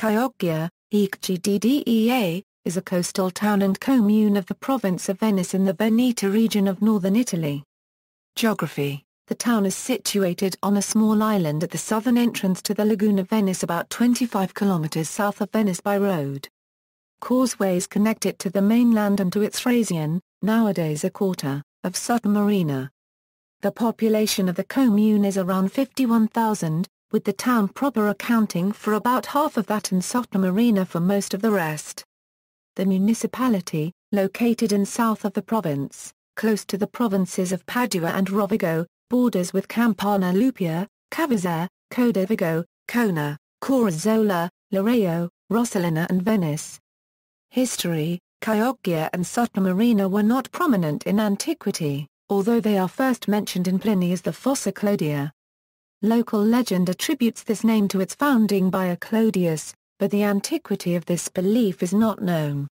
Chioggia, ECGDDEA, is a coastal town and commune of the province of Venice in the Veneto region of northern Italy. Geography The town is situated on a small island at the southern entrance to the Lagoon of Venice about 25 kilometers south of Venice by road. Causeways connect it to the mainland and to its frazione, nowadays a quarter, of Sottomarina. The population of the commune is around 51,000, with the town proper accounting for about half of that and Sottomarina for most of the rest. The municipality, located in south of the province, close to the provinces of Padua and Rovigo, borders with Campagna Lupia, Cavarzere, Codevigo, Cona, Correzzola, Loreo, Rosolina and Venice. History Chioggia and Sottomarina were not prominent in antiquity, although they are first mentioned in Pliny as the Fossa Clodia. Local legend attributes this name to its founding by a Clodius, but the antiquity of this belief is not known.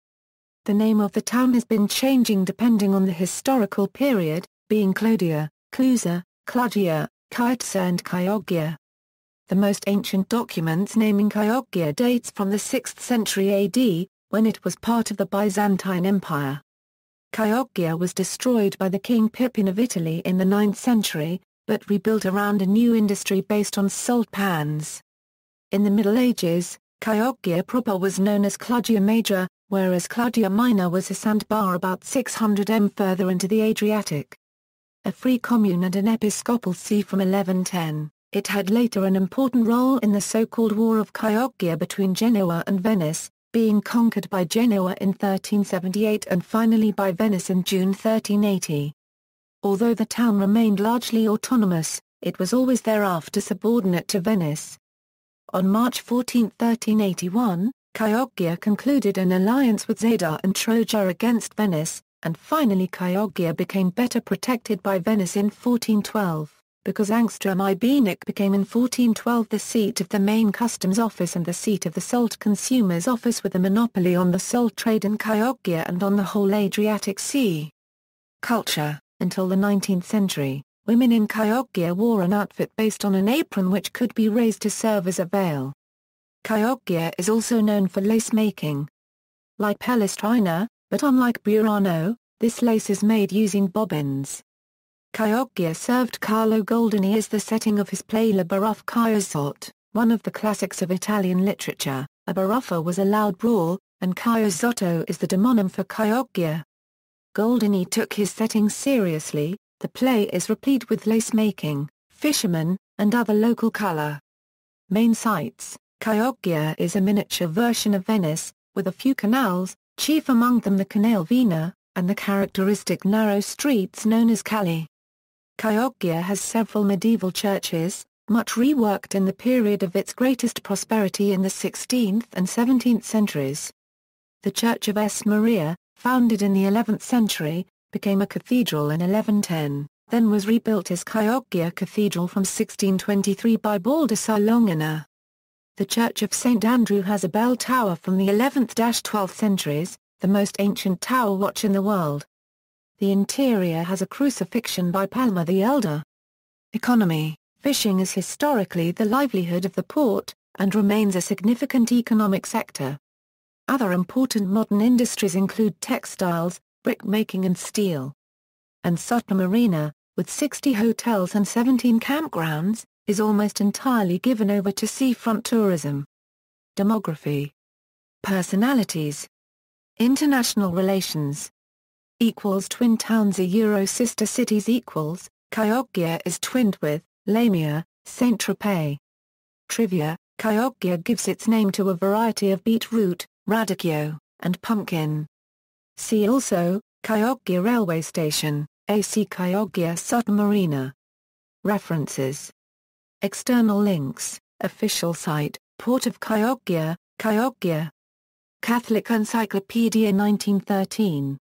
The name of the town has been changing depending on the historical period, being Clodia, Clusa, Clugia, Chietza and Chioggia. The most ancient documents naming Chioggia dates from the 6th century AD, when it was part of the Byzantine Empire. Chioggia was destroyed by the King Pippin of Italy in the 9th century, but rebuilt around a new industry based on salt pans. In the Middle Ages, Chioggia proper was known as Clugia Major, whereas Clugia Minor was a sandbar about 600 m further into the Adriatic. A free commune and an episcopal see from 1110, it had later an important role in the so-called War of Chioggia between Genoa and Venice, being conquered by Genoa in 1378 and finally by Venice in June 1380. Although the town remained largely autonomous, it was always thereafter subordinate to Venice. On March 14, 1381, Chioggia concluded an alliance with Zadar and Troja against Venice, and finally Chioggia became better protected by Venice in 1412, because Angstrom Ibenic became in 1412 the seat of the main customs office and the seat of the salt consumers office with a monopoly on the salt trade in Chioggia and on the whole Adriatic Sea. Culture until the 19th century, women in Chioggia wore an outfit based on an apron which could be raised to serve as a veil. Chioggia is also known for lace making. Like Pellestrina, but unlike Burano, this lace is made using bobbins. Chioggia served Carlo Goldoni as the setting of his play Le baruffe chiozzotte, one of the classics of Italian literature. A baruffa was a loud brawl, and Chiozzotto is the demonym for Chioggia. Goldoni took his setting seriously, the play is replete with lace-making, fishermen, and other local color. Main sights Chioggia is a miniature version of Venice, with a few canals, chief among them the Canale Vena, and the characteristic narrow streets known as Calle. Chioggia has several medieval churches, much reworked in the period of its greatest prosperity in the 16th and 17th centuries. The Church of S. Maria, founded in the 11th century, became a cathedral in 1110, then was rebuilt as Chioggia Cathedral from 1623 by Baldassare Longhena. The Church of St. Andrew has a bell tower from the 11th-12th centuries, the most ancient tower watch in the world. The interior has a crucifixion by Palma the Elder. Economy Fishing is historically the livelihood of the port, and remains a significant economic sector. Other important modern industries include textiles, brick-making and steel. And Sottomarina, with 60 hotels and 17 campgrounds, is almost entirely given over to seafront tourism. Demography Personalities International relations equals Twin towns a Euro sister cities equals, Chioggia is twinned with, Lamia, Saint-Tropez. Trivia, Chioggia gives its name to a variety of beetroot, radicchio, and pumpkin. See also, Chioggia Railway Station, AC Chioggia Sottomarina. References. External links, official site, Port of Chioggia, Chioggia. Catholic Encyclopedia 1913.